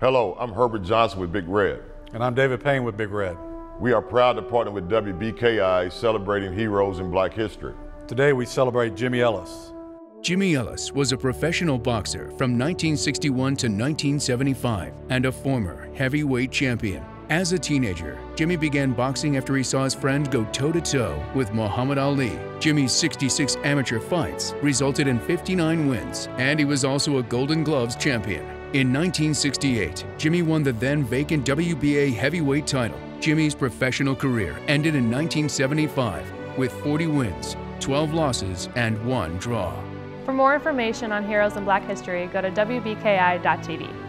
Hello, I'm Herbert Johnson with Big Red. And I'm David Payne with Big Red. We are proud to partner with WBKI celebrating heroes in black history. Today we celebrate Jimmy Ellis. Jimmy Ellis was a professional boxer from 1961 to 1975 and a former heavyweight champion. As a teenager, Jimmy began boxing after he saw his friend go toe to toe with Muhammad Ali. Jimmy's 66 amateur fights resulted in 59 wins, and he was also a Golden Gloves champion. In 1968, Jimmy won the then vacant WBA heavyweight title. Jimmy's professional career ended in 1975 with 40 wins, 12 losses, and one draw. For more information on Heroes in Black History, go to WBKI.tv.